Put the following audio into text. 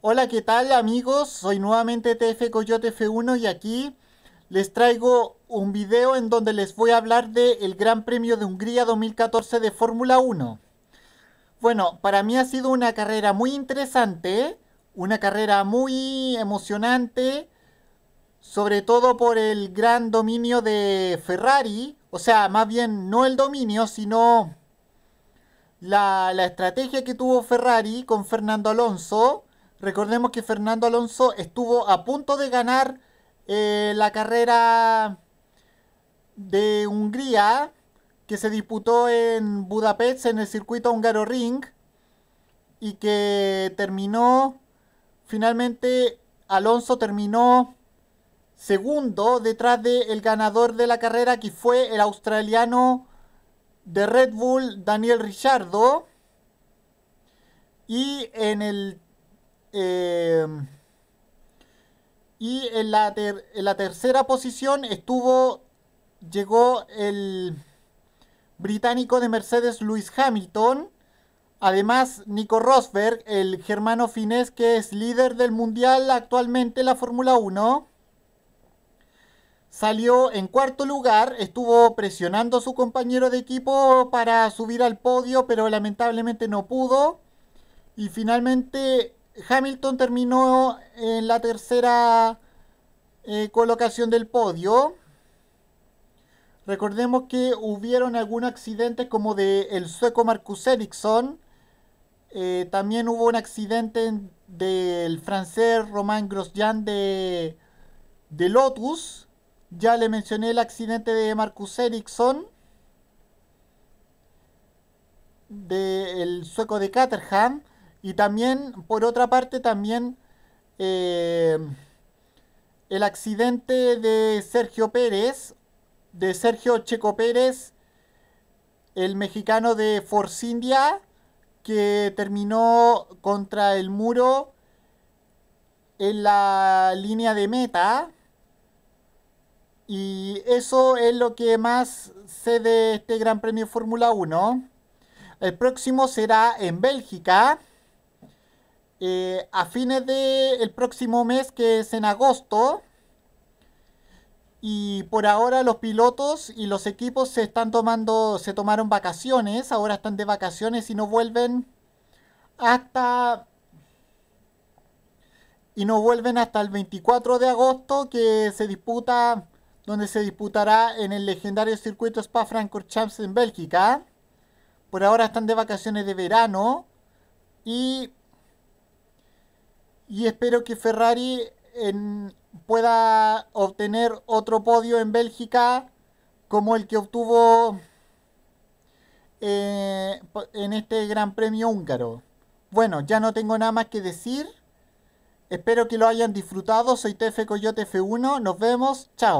Hola, ¿qué tal amigos? Soy nuevamente TF Coyote F1 y aquí les traigo un video en donde les voy a hablar del Gran Premio de Hungría 2014 de Fórmula 1. Bueno, para mí ha sido una carrera muy interesante, una carrera muy emocionante, sobre todo por el gran dominio de Ferrari, o sea, más bien no el dominio, sino la, estrategia que tuvo Ferrari con Fernando Alonso. Recordemos que Fernando Alonso estuvo a punto de ganar eh, la carrera de Hungría que se disputó en Budapest en el circuito húngaro Ring y que terminó finalmente Alonso terminó segundo detrás del ganador de la carrera que fue el australiano de Red Bull Daniel Richardo. Y en el. Eh, y en la, en la tercera posición estuvo. Llegó el británico de Mercedes Lewis Hamilton. Además, Nico Rosberg, el germano finés que es líder del mundial actualmente en la Fórmula 1 salió en cuarto lugar, estuvo presionando a su compañero de equipo para subir al podio, pero lamentablemente no pudo. Y finalmente Hamilton terminó en la tercera eh, colocación del podio. Recordemos que hubieron algunos accidentes como de el sueco Marcus Ericsson. Eh, también hubo un accidente del francés Romain Grosjean de, de Lotus ya le mencioné el accidente de Marcus Ericsson, del sueco de Caterham, y también, por otra parte, también eh, el accidente de Sergio Pérez, de Sergio Checo Pérez, el mexicano de Force India, que terminó contra el muro en la línea de meta y eso es lo que más sé de este Gran Premio Fórmula 1. El próximo será en Bélgica. Eh, a fines del próximo mes, que es en agosto. Y por ahora los pilotos y los equipos se están tomando, se tomaron vacaciones, ahora están de vacaciones y no vuelven hasta y no vuelven hasta el 24 de agosto que se disputa donde se disputará en el legendario circuito Spa-Francorchamps en Bélgica. Por ahora están de vacaciones de verano y, y espero que Ferrari pueda obtener otro podio en Bélgica como el que obtuvo eh, en este Gran Premio húngaro. Bueno, ya no tengo nada más que decir. Espero que lo hayan disfrutado. Soy TF Coyote F1. Nos vemos. Chao.